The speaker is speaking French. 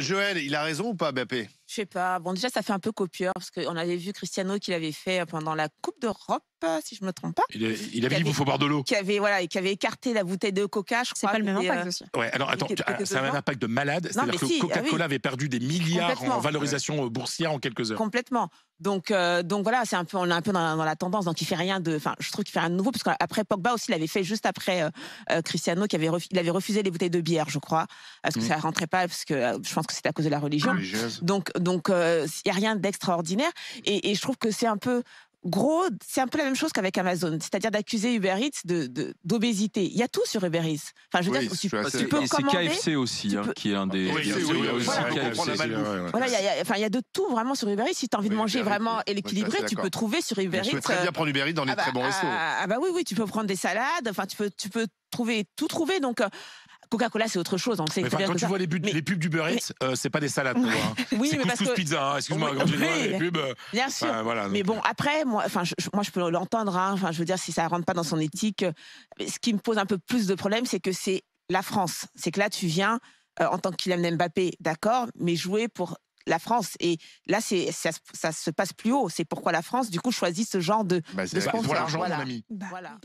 Joël, il a raison ou pas, Mbappé? Je sais pas. Bon, déjà, ça fait un peu copieur parce qu'on avait vu Cristiano qui l'avait fait pendant la Coupe d'Europe, si je me trompe pas. Il, est- il avait dit il faut boire de l'eau. Qui avait, voilà, et qui avait écarté la bouteille de coca, je C'est crois. pas le même impact euh, aussi. Ouais, alors attends, ça a un impact de malade. C'est-à-dire que si, ah Coca-Cola oui. avait perdu des milliards en valorisation euh, boursière en quelques heures. Complètement. Donc, euh, donc voilà, c'est un peu, on est un peu dans, dans la tendance. Donc il fait rien de, enfin, je trouve qu'il fait rien de nouveau parce qu'après Pogba aussi, il avait fait juste après euh, euh, Cristiano qui avait, refu- il avait refusé les bouteilles de bière, je crois, parce que Mhm. ça rentrait pas, parce que euh, je pense que c'était à cause de la religion. Religieuse. Donc, donc, il y a rien d'extraordinaire. Et, et je trouve que c'est un peu gros. C'est un peu la même chose qu'avec Amazon, c'est-à-dire d'accuser Uber Eats de de- d'obésité. Il y a tout sur Uber Eats. Enfin, je veux Oui, dire, tu, assez tu peux Et c'est commander. KFC aussi, tu hein, peux- qui est un des. Oui, il y a oui, aussi- oui, il voilà. KFC. Voilà, y, a- enfin, il y a de tout vraiment sur Uber Eats. Si tu as envie de manger Uber Eats, vraiment je suis tu peux trouver sur Uber Je peux Eats. très euh, bien prendre Uber Eats dans les ah bah, très bons restos. ah, ah bah oui, oui, tu peux prendre des salades. Enfin, tu peux, tu peux trouver tout trouver. Donc, euh, Coca-Cola, c'est autre chose. On le sait Mais enfin, quand tu ça- vois les, buts, Mais- les pubs d'Uber Eats, euh, c'est pas des salades. pour moi, hein. Oui, c'est mais parce que pizza. hein, Excuse-moi, Oui, quand tu vois les pubs. euh, bien sûr. enfin, voilà, Mais bon, après, moi, enfin, je, je- moi, je peux l'entendre. hein. Enfin, je veux dire, si ça rentre pas dans son éthique, euh, mais ce qui me pose un peu plus de problème, c'est que c'est la France. C'est que là, tu viens euh, en tant que Kylian Mbappé, d'accord, mais jouer pour la France. Et là, c'est ça, se- ça se passe plus haut. C'est pourquoi la France, du coup, choisit ce genre de. Bah, c'est de pour l'argent, voilà. mon ami. Voilà.